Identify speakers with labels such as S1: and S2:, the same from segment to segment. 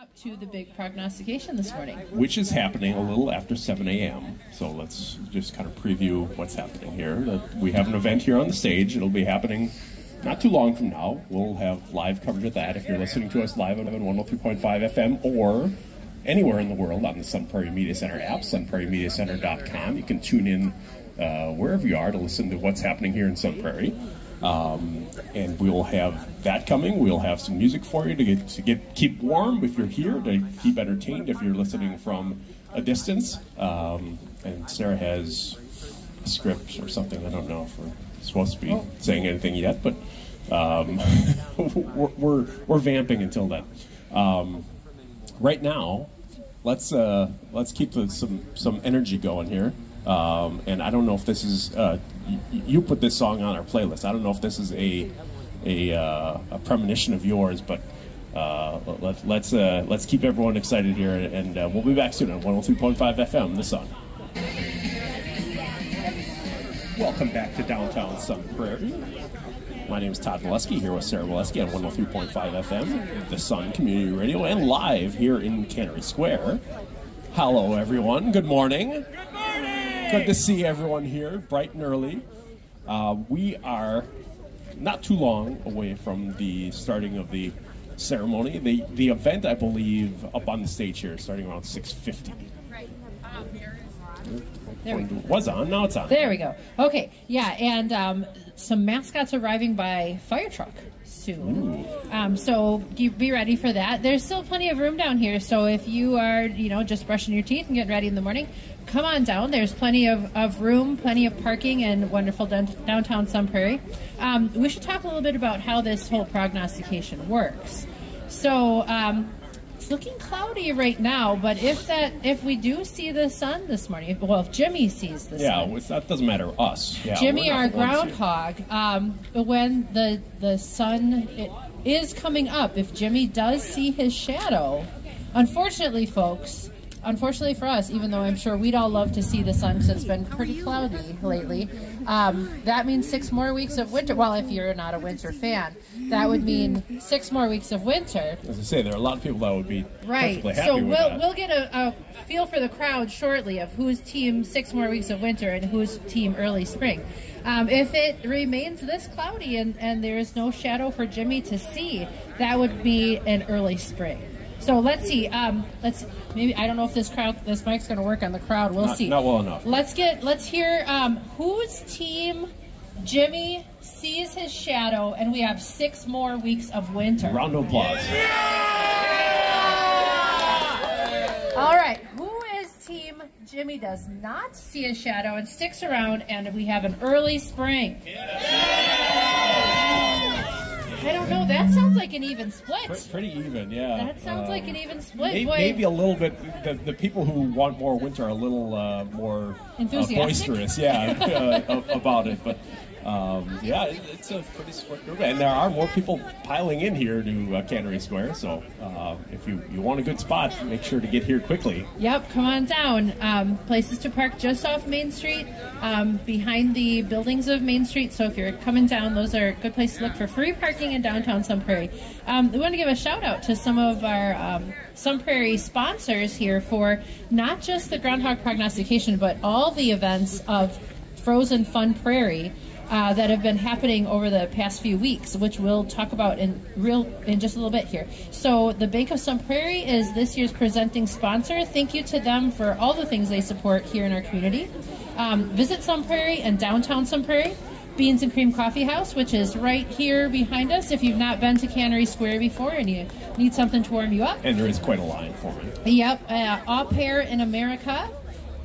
S1: up to the big prognostication this morning.
S2: which is happening a little after 7 a.m. So let's just kind of preview what's happening here. We have an event here on the stage. It'll be happening not too long from now. We'll have live coverage of that if you're listening to us live on 103.5 FM or anywhere in the world on the Sun Prairie Media Center app, sunprairiemediacenter.com. You can tune in uh, wherever you are to listen to what's happening here in Sun Prairie. Um, and we'll have that coming. We'll have some music for you to get to get keep warm if you're here, to keep entertained if you're listening from a distance. Um, and Sarah has a script or something. I don't know if we're supposed to be saying anything yet, but um, we're, we're we're vamping until then. Um, right now, let's uh, let's keep the, some some energy going here. Um, and I don't know if this is uh, you put this song on our playlist. I don't know if this is a a, uh, a premonition of yours, but uh, let, let's uh, let's keep everyone excited here, and uh, we'll be back soon on 103.5 FM. The Sun. Welcome back to downtown Sun Prairie. My name is Todd Molesky here with Sarah Molesky on 103.5 FM, the Sun Community Radio, and live here in Cannery Square. Hello, everyone. Good morning. Good morning. Good to see everyone here, bright and early. Uh, we are not too long away from the starting of the ceremony. The the event, I believe, up on the stage here, starting around 6:50.
S1: Right, There we go.
S2: Was on. Now it's on.
S1: There we go. Okay, yeah, and um, some mascots arriving by fire truck soon. Um, so be ready for that. There's still plenty of room down here, so if you are, you know, just brushing your teeth and getting ready in the morning, come on down. There's plenty of, of room, plenty of parking, and wonderful downtown Sun Prairie. Um, we should talk a little bit about how this whole prognostication works. So. Um, it's looking cloudy right now, but if that if we do see the sun this morning, if, well, if Jimmy sees the
S2: Yeah,
S1: sun,
S2: well, that doesn't matter to us. Yeah,
S1: Jimmy, our
S2: the ones here.
S1: groundhog, um, when the the sun it is coming up, if Jimmy does see his shadow, unfortunately, folks, unfortunately for us, even though I'm sure we'd all love to see the sun because it's been pretty cloudy lately, um, that means six more weeks of winter. Well, if you're not a winter fan, that would mean six more weeks of winter.
S2: As I say, there are a lot of people that would be
S1: Right. So we'll we'll get a, a feel for the crowd shortly of whose team six more weeks of winter and whose team early spring. Um, if it remains this cloudy and, and there is no shadow for Jimmy to see, that would be an early spring. So let's see. Um, let's maybe I don't know if this crowd this mic's going to work on the crowd. We'll
S2: Not-
S1: see.
S2: not well enough.
S1: Let's get let's hear um, whose team Jimmy sees his shadow, and we have six more weeks of winter.
S2: Round of applause.
S1: All right, who is team Jimmy does not see a shadow and sticks around, and we have an early spring? I don't know. That sounds like an even split.
S2: Pretty even, yeah.
S1: That sounds like an even split.
S2: Maybe, maybe a little bit. The, the people who want more winter are a little uh, more uh, boisterous, yeah, uh, about it. But um, yeah, it, it's a pretty split group, and there are more people piling in here to uh, Cannery Square. So uh, if you, you want a good spot, make sure to get here quickly.
S1: Yep, come on down. Um, places to park just off Main Street, um, behind the buildings of Main Street. So if you're coming down, those are a good place to look for free parking in downtown Sun Prairie. Um, we want to give a shout out to some of our um, Sun Prairie sponsors here for not just the groundhog prognostication, but all the events of Frozen Fun Prairie. Uh, that have been happening over the past few weeks, which we'll talk about in real in just a little bit here. So, the Bank of Sun Prairie is this year's presenting sponsor. Thank you to them for all the things they support here in our community. Um, visit Sun Prairie and downtown Sun Prairie. Beans and Cream Coffee House, which is right here behind us. If you've not been to Cannery Square before and you need something to warm you up,
S2: And there is quite a line for it.
S1: Yep, uh, Au Pair in America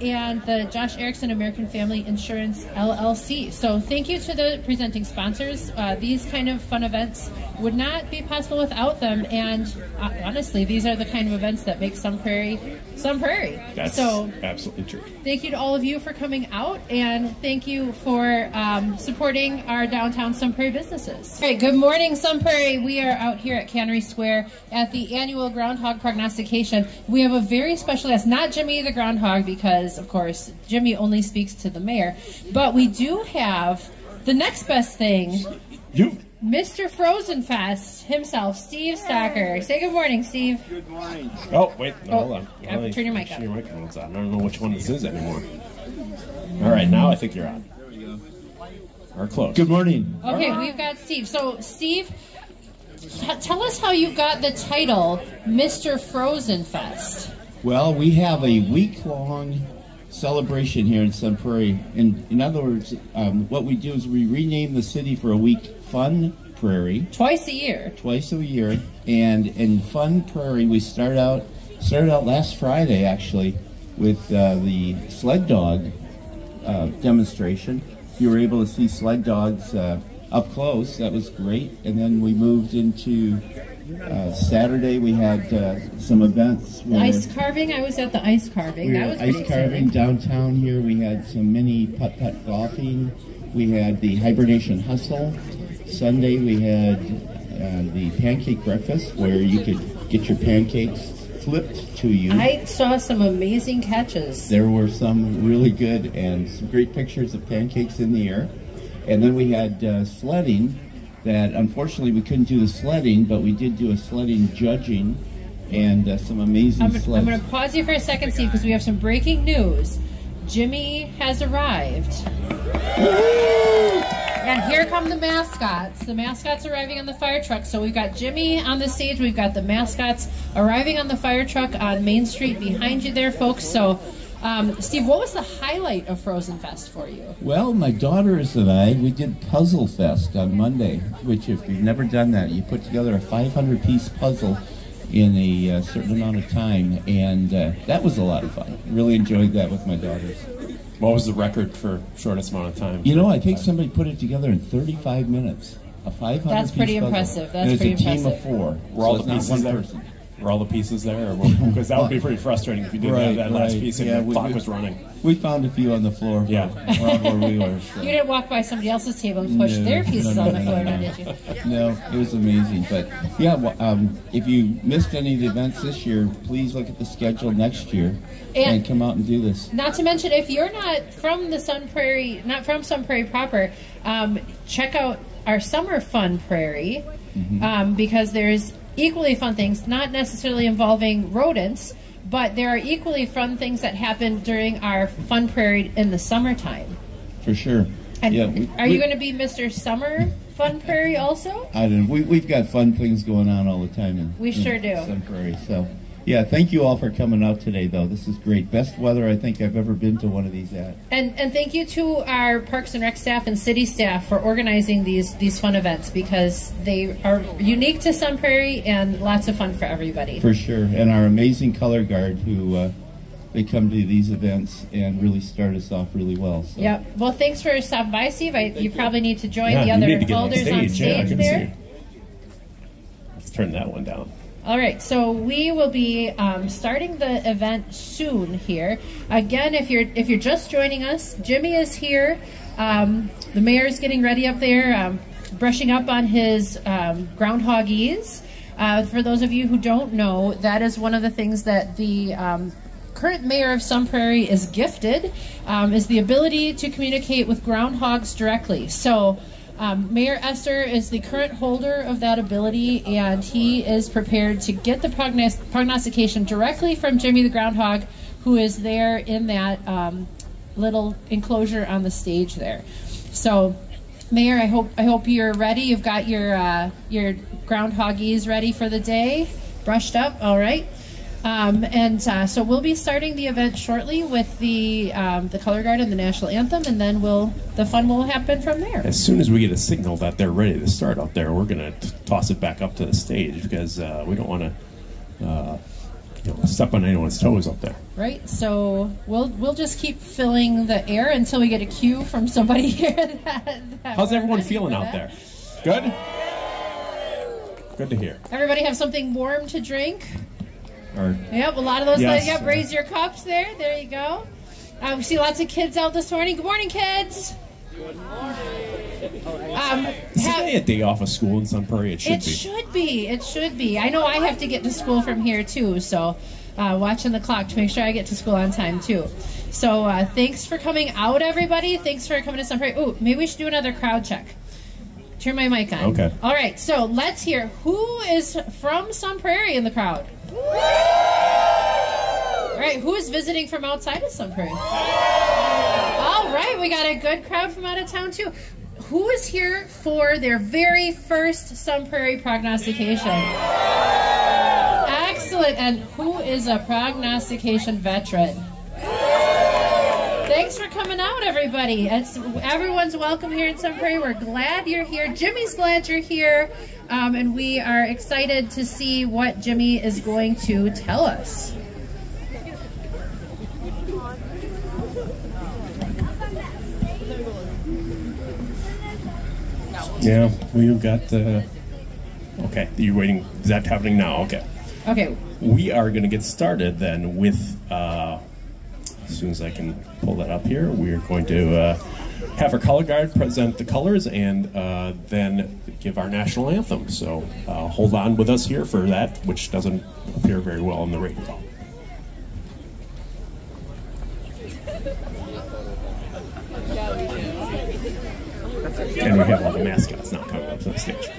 S1: and the Josh Erickson American Family Insurance LLC. So thank you to the presenting sponsors. Uh, these kind of fun events would not be possible without them. And uh, honestly, these are the kind of events that make Sun Prairie Sun Prairie.
S2: That's
S1: so
S2: absolutely true.
S1: thank you to all of you for coming out and thank you for um, supporting our downtown Sun Prairie businesses. All right, good morning, Sun Prairie. We are out here at Cannery Square at the annual Groundhog Prognostication. We have a very special guest, not Jimmy the Groundhog, because, of course, Jimmy only speaks to the mayor, but we do have the next best thing.
S2: You've
S1: Mr. Frozen Fest himself, Steve Stocker. Say good morning, Steve.
S3: Good morning.
S2: Oh, wait, no,
S1: Oh,
S2: hold on.
S1: yeah,
S2: Well,
S1: turn your mic
S2: turn
S1: up.
S2: Your microphone's on. I don't know which one this is anymore. All right, now I think you're on.
S3: There we go.
S2: Or close.
S3: Good morning.
S1: Okay, we've got Steve. So, Steve, tell us how you got the title Mr. Frozen Fest.
S3: Well, we have a week long celebration here in Sun Prairie. In, in other words, um, what we do is we rename the city for a week Fun Prairie
S1: Twice a year.
S3: twice a year. And in Fun Prairie, we start out started out last Friday actually with uh, the sled dog uh, demonstration. You were able to see sled dogs uh, up close. That was great. And then we moved into uh, Saturday. We had uh, some events.
S1: Ice carving, I was at the ice carving.
S3: we
S1: that was
S3: ice carving
S1: exciting.
S3: downtown here. We had some mini putt putt golfing. We had the hibernation hustle. Sunday we had uh, the pancake breakfast where you could get your pancakes flipped to you.
S1: I saw some amazing catches.
S3: There were some really good and some great pictures of pancakes in the air. And then we had uh, sledding that unfortunately we couldn't do the sledding, but we did do a sledding judging and uh, some amazing
S1: I'm,
S3: sleds.
S1: I'm going to pause you for a second, Steve, because we have some breaking news. Jimmy has arrived. And here come the mascots. The mascots arriving on the fire truck. So we've got Jimmy on the stage. We've got the mascots arriving on the fire truck on Main Street behind you there, folks. So, um, Steve, what was the highlight of Frozen Fest for you?
S3: Well, my daughters and I, we did Puzzle Fest on Monday, which if you've never done that, you put together a 500 piece puzzle in a uh, certain amount of time, and uh, that was a lot of fun. Really enjoyed that with my daughters.
S2: What was the record for shortest amount of time?
S3: You know, I think somebody put it together in 35 minutes. A 500
S1: That's
S3: piece
S1: pretty
S3: puzzle.
S1: impressive. That's
S3: and it's
S1: pretty
S3: a team
S1: impressive.
S3: of four.
S2: Were all
S3: so
S2: the
S3: it's
S2: pieces
S3: not one person.
S2: Were all the pieces there? Because that would be pretty frustrating if you didn't have
S3: Right,
S2: that last piece and
S3: Yeah,
S2: the
S3: we-
S2: clock
S3: we-
S2: was running.
S3: We found a few on the floor.
S2: Yeah.
S3: Around where we were. so.
S1: You didn't walk by somebody else's table and push
S3: No,
S1: their pieces
S3: no,
S1: on the floor,
S3: no,
S1: now,
S3: no.
S1: did you?
S3: No, it was amazing. But yeah, well, um, if you missed any of the events this year, please look at the schedule next year and,
S1: And-
S3: come out and do this.
S1: Not to mention, if you're not from the Sun Prairie, not from Sun Prairie proper, um, check out our Summer Fun Prairie um, because there's equally fun things, not necessarily involving rodents, but there are equally fun things that happen during our Fun Prairie in the summertime.
S3: For sure.
S1: And
S3: yeah, we-
S1: are
S3: we-
S1: you going to be Mr. Summer Fun Prairie also?
S3: I don't know. We, we've got fun things going on all the time. In,
S1: We
S3: in
S1: sure do.
S3: Sun Prairie. So, yeah, thank you all for coming out today, though. This is great. Best weather I think I've ever been to one of these at.
S1: And and thank you to our Parks and Rec staff and city staff for organizing these these fun events because they are unique to Sun Prairie and lots of fun for everybody.
S3: For sure. And our amazing color guard who uh, they come to these events and really start us off really well. So.
S1: Yep. Well, thanks for stopping by, Steve. I, you probably need to join
S2: Yeah,
S1: the other
S2: need to get on
S1: holders on
S2: stage. Yeah, I can
S1: there.
S2: see. Let's turn that one down.
S1: All right, so we will be um, starting the event soon here. Again, if you're if you're just joining us, Jimmy is here. Um, the mayor is getting ready up there, um, brushing up on his um, groundhoggies. Uh, for those of you who don't know, that is one of the things that the um, current mayor of Sun Prairie is gifted, um, is the ability to communicate with groundhogs directly. So. Um, Mayor Esser is the current holder of that ability, and he is prepared to get the prognos- prognostication directly from Jimmy the Groundhog, who is there in that um, little enclosure on the stage there. So, Mayor, I hope I hope you're ready. You've got your uh, your groundhoggies ready for the day, brushed up. All right. Um, and uh, so we'll be starting the event shortly with the um, the color guard and the national anthem, and then we'll the fun will happen from there.
S2: As soon as we get a signal that they're ready to start out there, we're going to toss it back up to the stage because uh, we don't want to uh, you know, step on anyone's toes up there.
S1: Right. So we'll we'll just keep filling the air until we get a cue from somebody here. That, that
S2: How's everyone feeling out there? Good? Good to hear.
S1: Everybody have something warm to drink.
S3: Or
S1: Yep, a lot of those.
S2: Yes.
S1: Yep, raise your cups there. There you go. Uh, we see lots of kids out this morning. Good morning, kids. Good morning. Um,
S2: Is today a day off of school in Sun Prairie? It should
S1: it
S2: be.
S1: should be. It should be. I know I have to get to school from here too, so uh, watching the clock to make sure I get to school on time too. So uh, thanks for coming out, everybody. Thanks for coming to Sun Prairie. Ooh, maybe we should do another crowd check. turn my mic on.
S2: Okay.
S1: All right, so let's hear who is from Sun Prairie in the crowd. All right, who is visiting from outside of Sun Prairie? All right, we got a good crowd from out of town too. Who is here for their very first Sun Prairie prognostication? Excellent. And who is a prognostication veteran? Thanks for coming out, everybody. It's, everyone's welcome here in Sun Prairie. We're glad you're here. Jimmy's glad you're here. Um, and we are excited to see what Jimmy is going to tell us.
S2: Yeah, we've got. Uh, okay, you're waiting. Is that happening now? Okay.
S1: Okay.
S2: We are going to get started then with. Uh, as soon as I can pull that up here, we are going to uh, have our color guard present the colors and uh, then give our national anthem. So uh, hold on with us here for that, which doesn't appear very well on the radio. And we have all the mascots now coming up to the stage.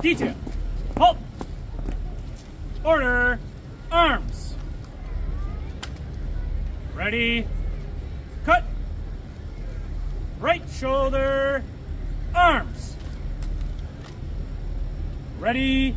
S4: Detail. Halt. Order. Arms. Ready. Cut. Right shoulder. Arms. Ready.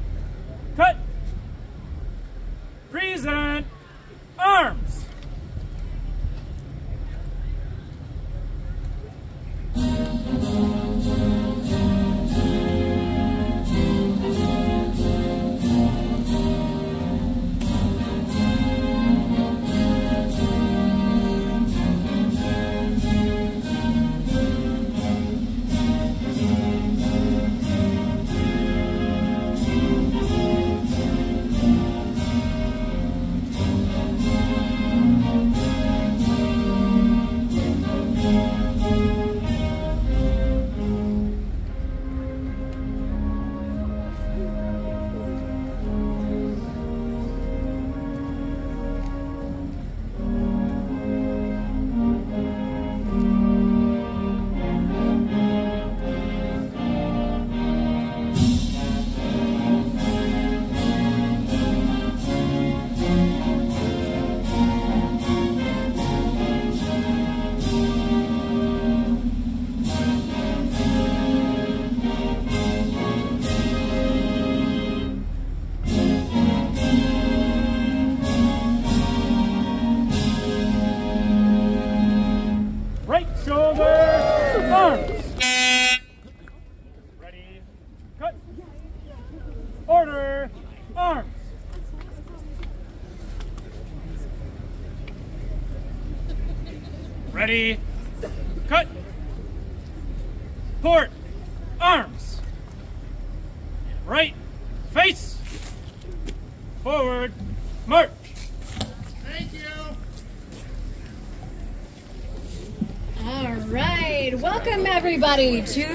S4: Right,
S5: welcome everybody to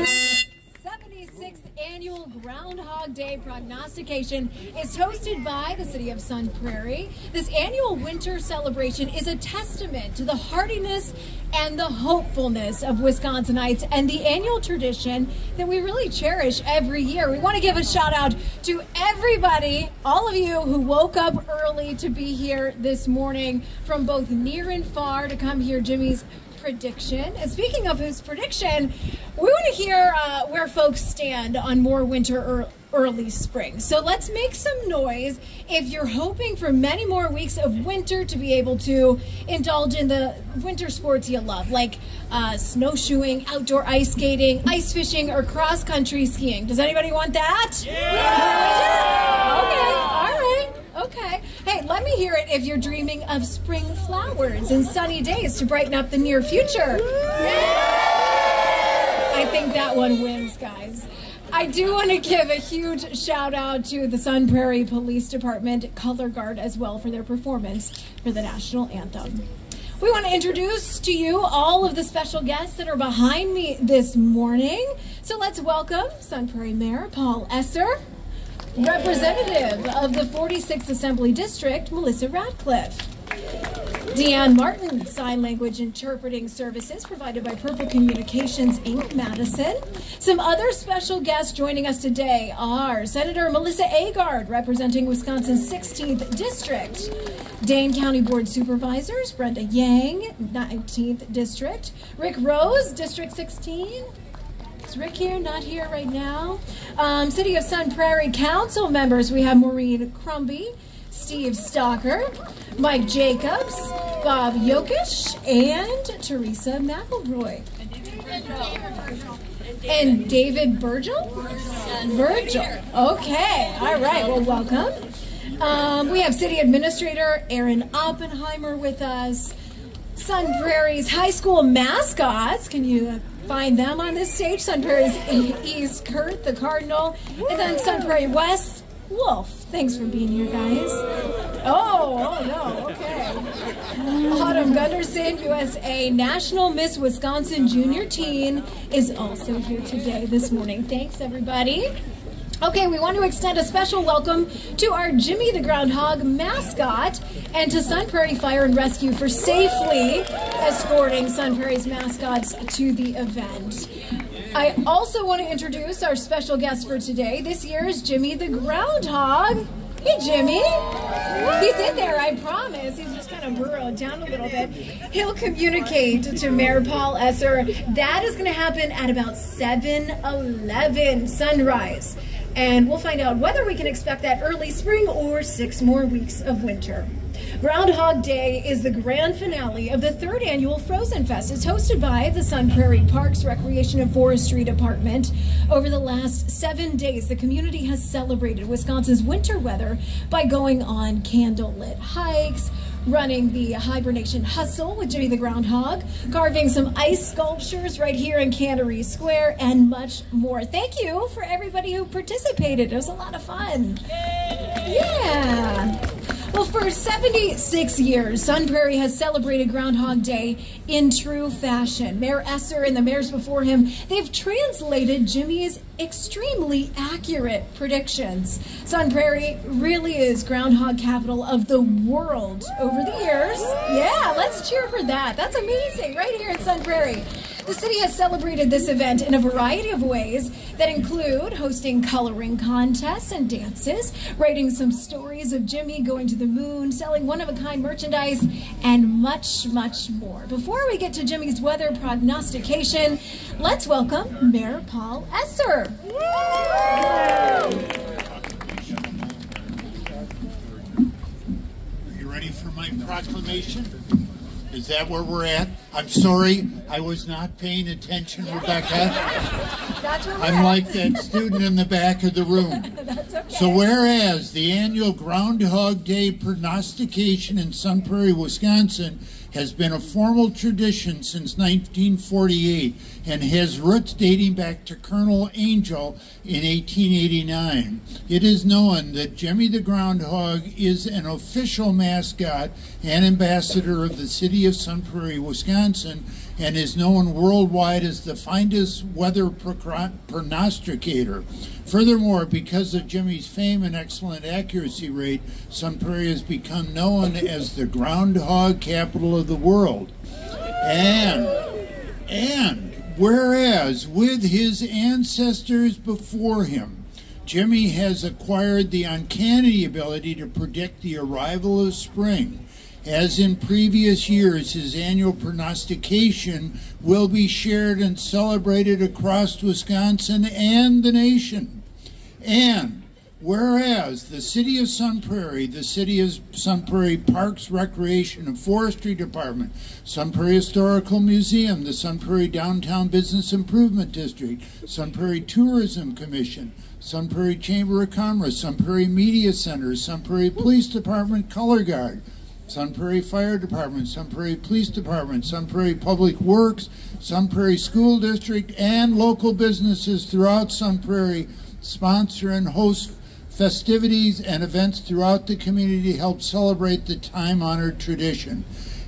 S5: 76th annual Groundhog Day prognostication. It's hosted by the City of Sun Prairie. This annual winter celebration is a testament to the hardiness and the hopefulness of Wisconsinites and the annual tradition that we really cherish every year. We want to give a shout out to everybody, all of you who woke up early to be here this morning from both near and far to come hear Jimmy's prediction. And speaking of his prediction, we want to hear uh, where folks stand on more winter or early spring. So let's make some noise if you're hoping for many more weeks of winter to be able to indulge in the winter sports you love, like uh, snowshoeing, outdoor ice skating, ice fishing, or cross country skiing. Does anybody want that? Yeah. Okay, all right. Okay. Hey, let me hear it if you're dreaming of spring flowers and sunny days to brighten up the near future. I think that one wins, guys. I do want to give a huge shout out to the Sun Prairie Police Department Color Guard as well for their performance for the national anthem. We want to introduce to you all of the special guests that are behind me this morning. So let's welcome Sun Prairie Mayor Paul Esser, Representative of the 46th Assembly District, Melissa Ratcliff. Deanne Martin, sign language interpreting services provided by Purple Communications Inc. Madison. Some other special guests joining us today are Senator Melissa Agard, representing Wisconsin's 16th District. Dane County Board Supervisors, Brenda Yang, 19th District. Rick Rose, District 16. Rick here? Not here right now. Um, City of Sun Prairie Council members, we have Maureen Crombie, Steve Stocker, Mike Jacobs, Bob Jokisch, and Teresa McElroy. And David Virgil? Virgil. Okay. All right. Well, welcome. Um, we have City Administrator Aaron Oppenheimer with us. Sun Prairie's high school mascots. Can you find them on this stage? Sun Prairie's East, Kurt, the Cardinal, and then Sun Prairie West, Wolf. Thanks for being here, guys. Oh, oh no, okay. Autumn Gunderson, USA National Miss Wisconsin Junior Teen, is also here today this morning. Thanks, everybody. Okay, we want to extend a special welcome to our Jimmy the Groundhog mascot and to Sun Prairie Fire and Rescue for safely escorting Sun Prairie's mascots to the event. I also want to introduce our special guest for today. This year is Jimmy the Groundhog. Hey, Jimmy. He's in there, I promise. He's just kind of burrowed down a little bit. He'll communicate to Mayor Paul Esser. That is going to happen at about 7 11 sunrise. And we'll find out whether we can expect that early spring or six more weeks of winter. Groundhog Day is the grand finale of the third annual Frozen Fest. It's hosted by the Sun Prairie Parks Recreation and Forestry Department. Over the last seven days, the community has celebrated Wisconsin's winter weather by going on candlelit hikes, running the hibernation hustle with Jimmy the Groundhog, carving some ice sculptures right here in Cannery Square, and much more. Thank you for everybody who participated. It was a lot of fun. Yeah. Well, for 76 years, Sun Prairie has celebrated Groundhog Day in true fashion. Mayor Esser and the mayors before him, they've translated Jimmy's extremely accurate predictions. Sun Prairie really is groundhog capital of the world over the years. Yeah, let's cheer for that. That's amazing, right here in Sun Prairie. The city has celebrated this event in a variety of ways that include hosting coloring contests and dances, writing some stories of Jimmy going to the moon, selling one-of-a-kind merchandise, and much, much more. Before we get to Jimmy's weather prognostication, let's welcome Mayor Paul Esser.
S6: Are you ready for my proclamation? Is that where we're at? I'm sorry, I was not paying attention, Rebecca.
S5: That's where we're
S6: I'm like that student in the back of the room.
S5: That's okay.
S6: So whereas the annual Groundhog Day prognostication in Sun Prairie, Wisconsin has been a formal tradition since 1948 and has roots dating back to Colonel Angel in 1889. It is known that Jimmy the Groundhog is an official mascot and ambassador of the city of Sun Prairie, Wisconsin, and is known worldwide as the finest weather prognosticator. Furthermore, because of Jimmy's fame and excellent accuracy rate, Sun Prairie has become known as the groundhog capital of the world. And, and, whereas with his ancestors before him, Jimmy has acquired the uncanny ability to predict the arrival of spring. As in previous years, his annual prognostication will be shared and celebrated across Wisconsin and the nation. And whereas the City of Sun Prairie, the City of Sun Prairie Parks, Recreation, and Forestry Department, Sun Prairie Historical Museum, the Sun Prairie Downtown Business Improvement District, Sun Prairie Tourism Commission, Sun Prairie Chamber of Commerce, Sun Prairie Media Center, Sun Prairie Police Department Color Guard, Sun Prairie Fire Department, Sun Prairie Police Department, Sun Prairie Public Works, Sun Prairie School District, and local businesses throughout Sun Prairie sponsor and host festivities and events throughout the community to help celebrate the time honored tradition.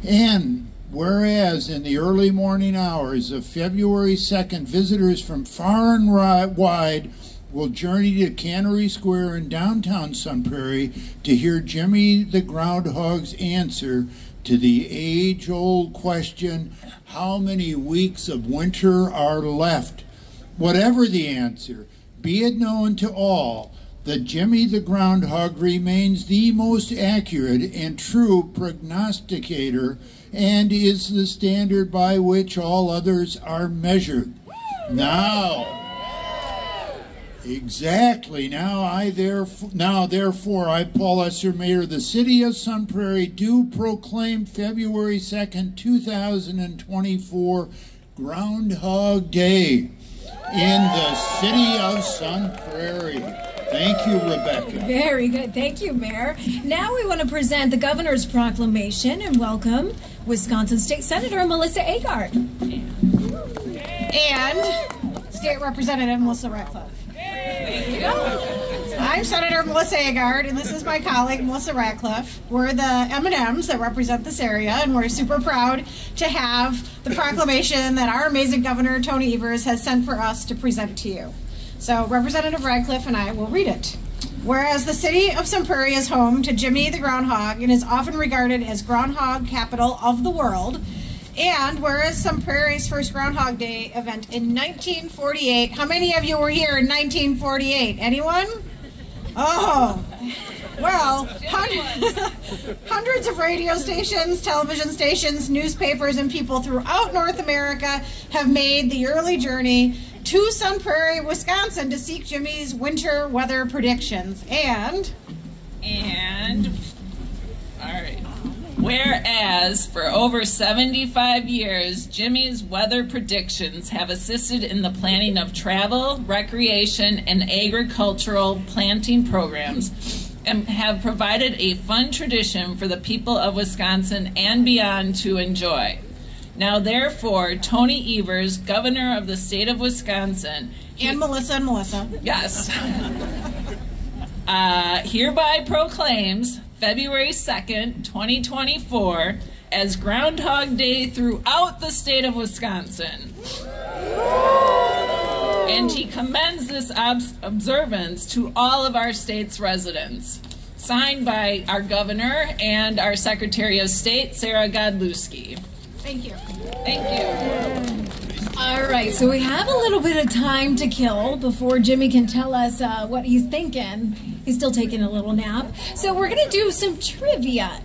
S6: And Whereas in the early morning hours of February 2nd, visitors from far and wide will journey to Cannery Square in downtown Sun Prairie to hear Jimmy the Groundhog's answer to the age old question how many weeks of winter are left? Whatever the answer, be it known to all that Jimmy the Groundhog remains the most accurate and true prognosticator and is the standard by which all others are measured. Now, Exactly. Now I therefore now therefore I Paul Esser Mayor of the City of Sun Prairie do proclaim February second, two thousand and twenty-four Groundhog Day in the City of Sun Prairie. Thank you, Rebecca.
S5: Very good. Thank you, Mayor. Now we want to present the governor's proclamation and welcome Wisconsin State Senator Melissa Agard.
S7: and State Representative Melissa Ratcliff. I'm Senator Melissa Agard, and this is my colleague Melissa Ratcliff. We're the M&Ms that represent this area, and we're super proud to have the proclamation that our amazing Governor Tony Evers has sent for us to present to you. So Representative Ratcliff and I will read it. Whereas the city of Prairie is home to Jimmy the Groundhog and is often regarded as groundhog capital of the world, and whereas Prairie's first Groundhog Day event in 1948, how many of you were here in 1948? Anyone? Oh, well, hun- hundreds of radio stations, television stations, newspapers, and people throughout North America have made the early journey to Sun Prairie, Wisconsin to seek Jimmy's winter weather predictions. And
S8: And. Whereas for over 75 years, Jimmy's weather predictions have assisted in the planning of travel, recreation, and agricultural planting programs and have provided a fun tradition for the people of Wisconsin and beyond to enjoy. Now, therefore, Tony Evers, governor of the state of Wisconsin,
S7: and Melissa and Melissa.
S8: Yes. uh, hereby proclaims February 2nd, 2024, as Groundhog Day throughout the state of Wisconsin. And he commends this obs- observance to all of our state's residents. Signed by our governor and our Secretary of State, Sarah Godlewski.
S7: Thank you.
S8: Thank you.
S5: All right, so we have a little bit of time to kill before Jimmy can tell us uh, what he's thinking. He's still taking a little nap. So we're going to do some trivia.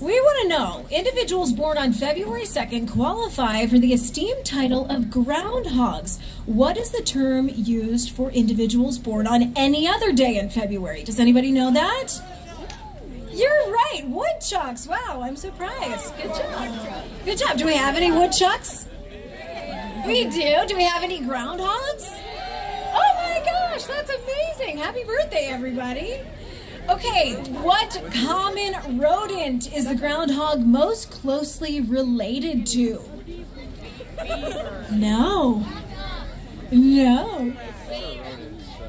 S5: We want to know individuals born on February 2nd qualify for the esteemed title of groundhogs. What is the term used for individuals born on any other day in February? Does anybody know that? You're right, woodchucks. Wow, I'm surprised. Good job. Good job. Do we have any woodchucks? We do. Do we have any groundhogs? Oh my gosh, that's amazing. Happy birthday, everybody. Okay, what common rodent is the groundhog most closely related to? No. No.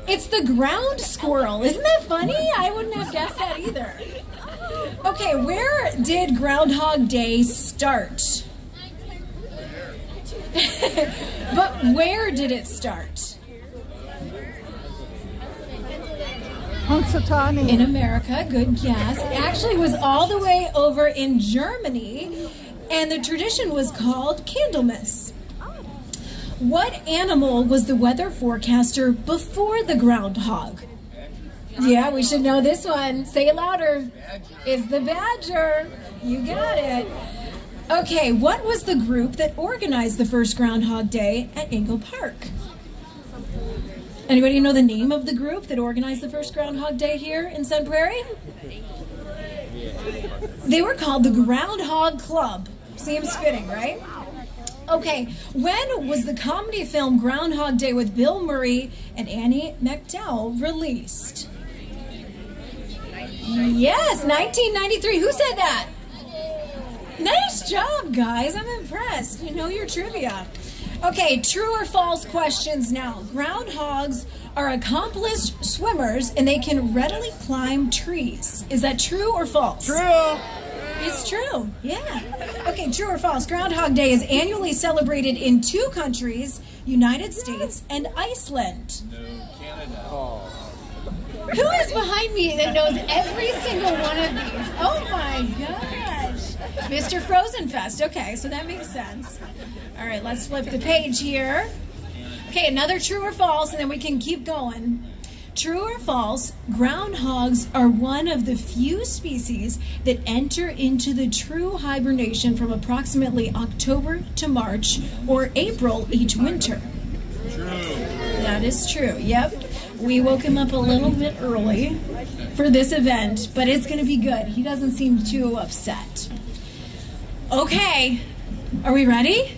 S5: It's the ground squirrel. Isn't that funny? I wouldn't have guessed that either. Okay, where did Groundhog Day start? but where did it start? In America, good guess. It actually was all the way over in Germany, and the tradition was called Candlemas. What animal was the weather forecaster before the groundhog? Yeah, we should know this one. Say it louder. Is the badger. You got it. Okay, what was the group that organized the first Groundhog Day at Ingle Park? Anybody know the name of the group that organized the first Groundhog Day here in Sun Prairie? They were called the Groundhog Club. Seems fitting, right? Okay, when was the comedy film Groundhog Day with Bill Murray and Andie MacDowell released? Yes, 1993. Who said that? Nice job, guys. I'm impressed. You know your trivia. Okay, true or false questions now. Groundhogs are accomplished swimmers and they can readily climb trees. Is that true or false?
S7: True.
S5: It's true. Yeah. Okay, true or false? Groundhog Day is annually celebrated in two countries, United States and Iceland. No, Canada. Who is behind me that knows every single one of these? Oh my gosh. Mr. Frozen Fest. Okay, so that makes sense. All right, let's flip the page here. Okay, another true or false, and then we can keep going. True or false, groundhogs are one of the few species that enter into the true hibernation from approximately October to March or April each winter. True. That is true. Yep. We woke him up a little bit early for this event, but it's going to be good. He doesn't seem too upset. Okay, are we ready?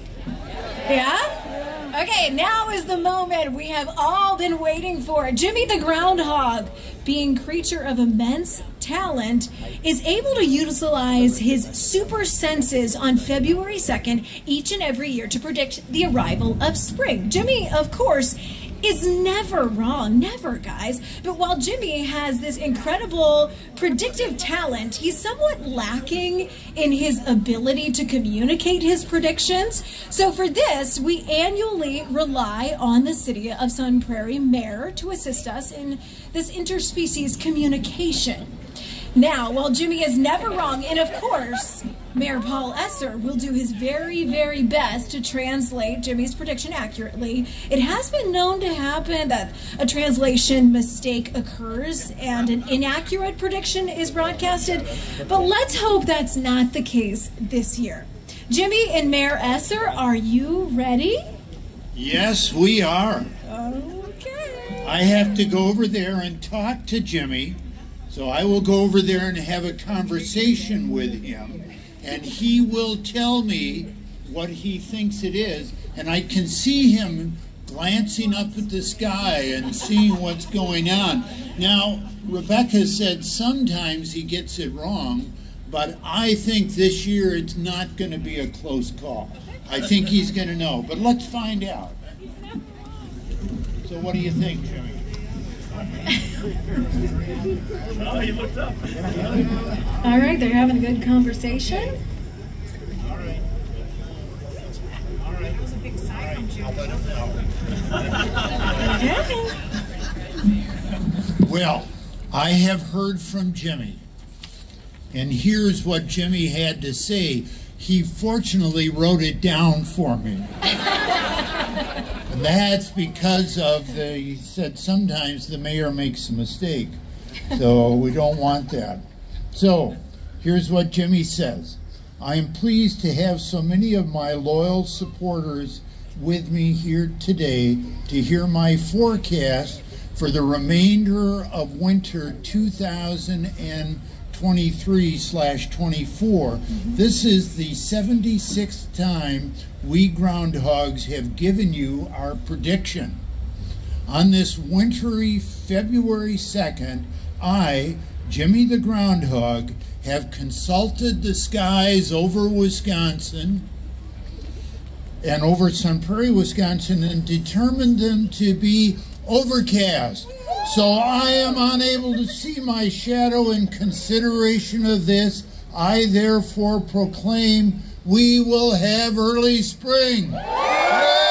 S5: Yeah? Okay, now is the moment we have all been waiting for. Jimmy the Groundhog, being creature of immense talent, is able to utilize his super senses on February 2nd each and every year to predict the arrival of spring. Jimmy, of course, is never wrong, never, guys. But while Jimmy has this incredible predictive talent, he's somewhat lacking in his ability to communicate his predictions. So for this, we annually rely on the City of Sun Prairie Mayor to assist us in this interspecies communication. Now, while Jimmy is never wrong, and of course, Mayor Paul Esser will do his very, very best to translate Jimmy's prediction accurately. It has been known to happen that a translation mistake occurs and an inaccurate prediction is broadcasted, but let's hope that's not the case this year. Jimmy and Mayor Esser, are you ready?
S6: Yes, we are.
S5: Okay.
S6: I have to go over there and talk to Jimmy so I will go over there and have a conversation with him, and he will tell me what he thinks it is, and I can see him glancing up at the sky and seeing what's going on. Now, Rebecca said sometimes he gets it wrong, but I think this year it's not going to be a close call. I think he's going to know, but let's find out. So, what do you think, Jimmy?
S4: Oh, looked up.
S5: All right, they're having a good conversation. Okay.
S6: Well, I have heard from Jimmy. And here's what Jimmy had to say. He fortunately wrote it down for me. that's because of the, he said sometimes the mayor makes a mistake. So we don't want that. So here's what Jimmy says I am pleased to have so many of my loyal supporters with me here today to hear my forecast for the remainder of winter 2023 slash 24. Mm-hmm. This is the 76th time we groundhogs have given you our prediction. On this wintry February 2nd, I, Jimmy the Groundhog, have consulted the skies over Wisconsin and over Sun Prairie, Wisconsin, and determined them to be overcast. So I am unable to see my shadow in consideration of this. I therefore proclaim we will have early spring. Hooray!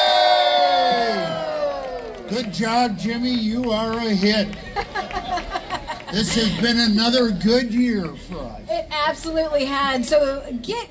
S6: Good job, Jimmy. You are a hit. This has been another good year for us.
S5: It absolutely had. So get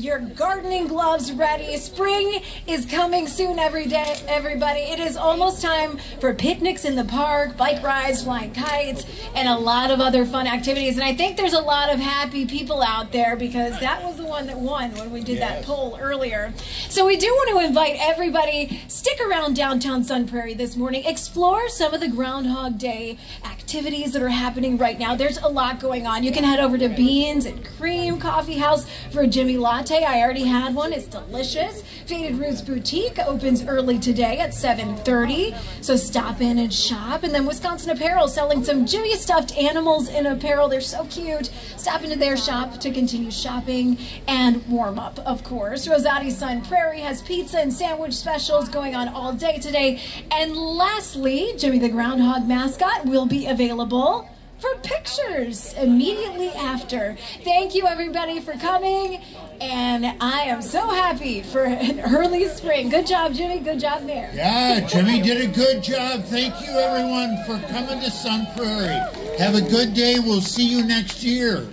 S5: your gardening gloves ready. Spring is coming soon every day, everybody. It is almost time for picnics in the park, bike rides, flying kites, and a lot of other fun activities. And I think there's a lot of happy people out there because that was the one that won when we did that poll earlier. So we do want to invite everybody, stick around downtown Sun Prairie this morning, explore some of the Groundhog Day activities that are happening right now. There's a lot going on. You can head over to Beans and Cream Coffee House for a Jimmy Latte. I already had one. It's delicious. Faded Roots Boutique opens early today at 7.30. So stop in and shop. And then Wisconsin Apparel selling some Jimmy stuffed animals in apparel. They're so cute. Stop into their shop to continue shopping and warm up, of course. Rosati Sun Prairie has pizza and sandwich specials going on all day today. And lastly, Jimmy the Groundhog mascot will be available for pictures immediately after. Thank you, everybody, for coming. And I am so happy for an early spring. Good job, Jimmy. Good job, Mayor.
S6: Yeah, Jimmy did a good job. Thank you, everyone, for coming to Sun Prairie. Have a good day. We'll see you next year.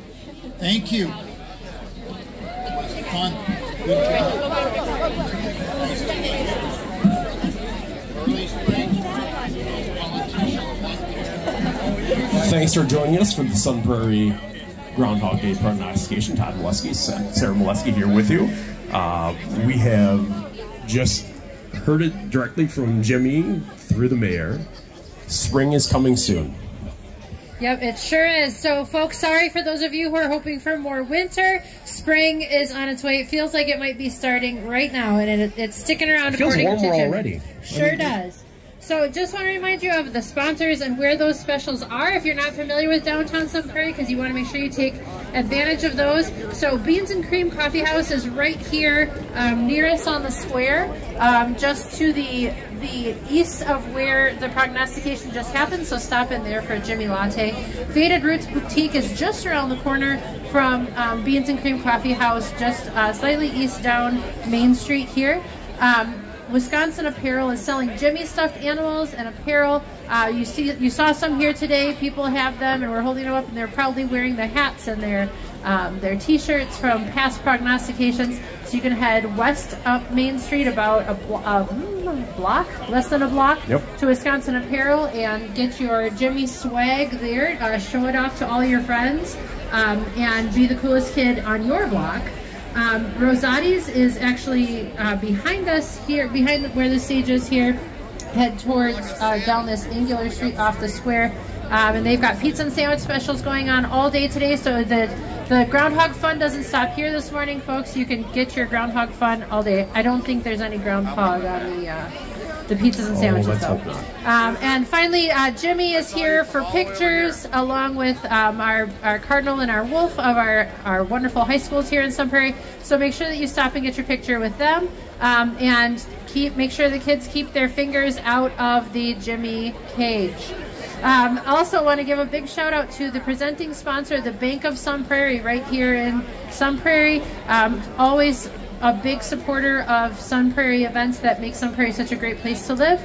S6: Thank you. Fun. Good job.
S2: Thanks for joining us for the Sun Prairie Groundhog Day prognostication. Todd Molesky, Sarah Molesky here with you. Uh, we have just heard it directly from Jimmy through the mayor. Spring is coming soon.
S1: Yep, it sure is. So, folks, sorry for those of you who are hoping for more winter. Spring is on its way. It feels like it might be starting right now, and it, it's sticking around.
S2: It feels warmer already.
S1: Sure does. So, just want to remind you of the sponsors and where those specials are. If you're not familiar with downtown Sun Prairie, because you want to make sure you take advantage of those. So, Beans and Cream Coffee House is right here um, near us on the square, um, just to the the east of where the prognostication just happened, so stop in there for a Jimmy Latte. Faded Roots Boutique is just around the corner from um, Beans and Cream Coffee House, just uh, slightly east down Main Street here. Um, Wisconsin Apparel is selling Jimmy stuffed animals and apparel. Uh, you see, you saw some here today. People have them, and we're holding them up, and they're proudly wearing their hats and their um, their T-shirts from past prognostications. So you can head west up Main Street about a, blo- a mm, block, less than a block,
S2: Yep.
S1: to Wisconsin Apparel and get your Jimmy swag there. Uh, show it off to all your friends, um, and be the coolest kid on your block. Um, Rosati's is actually uh, behind us here, behind where the stage is here. Head towards uh, down this angular street off the square, um, and they've got pizza and sandwich specials going on all day today. So the the groundhog fun doesn't stop here this morning, folks. You can get your groundhog fun all day. I don't think there's any groundhog on the uh, the pizzas and sandwiches
S2: let's
S1: though. Um, and finally, uh, Jimmy is here for pictures, along with um, our, our cardinal and our wolf of our, our wonderful high schools here in Sun Prairie. So make sure that you stop and get your picture with them, um, and keep make sure the kids keep their fingers out of the Jimmy cage. Um, also, want to give a big shout out to the presenting sponsor, the Bank of Sun Prairie, right here in Sun Prairie. Um, always a big supporter of Sun Prairie events that make Sun Prairie such a great place to live.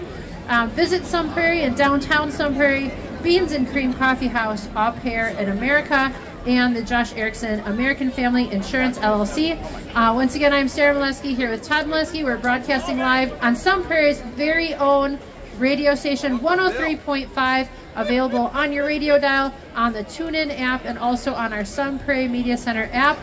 S1: Um, visit Sun Prairie and downtown Sun Prairie, Beans and Cream Coffee House, Au Pair in America, and the Josh Erickson American Family Insurance LLC. Uh, once again, I'm Sarah Molesky here with Todd Molesky. We're broadcasting live on Sun Prairie's very own radio station 103.5 available on your radio dial on the TuneIn app and also on our Sun Prairie Media Center app.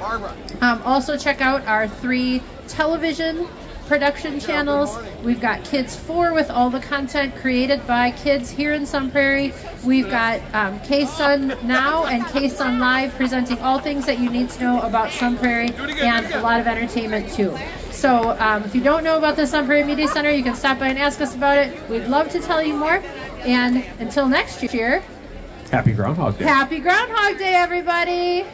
S1: Um, also check out our three television production channels. We've got Kids 4 with all the content created by kids here in Sun Prairie. We've got um, K-Sun Now and K-Sun Live presenting all things that you need to know about Sun Prairie and a lot of entertainment too. So um, if you don't know about the Sun Prairie Media Center, you can stop by and ask us about it. We'd love to tell you more. And until next year,
S2: Happy Groundhog Day.
S1: happy Groundhog Day, everybody!